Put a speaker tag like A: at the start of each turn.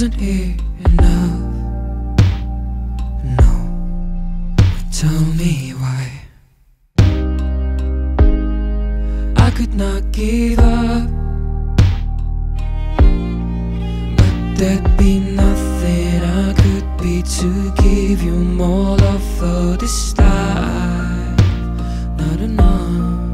A: wasn't enough. No, tell me why. I could not give up. But there'd be nothing I could be to give you more love for this life. Not enough.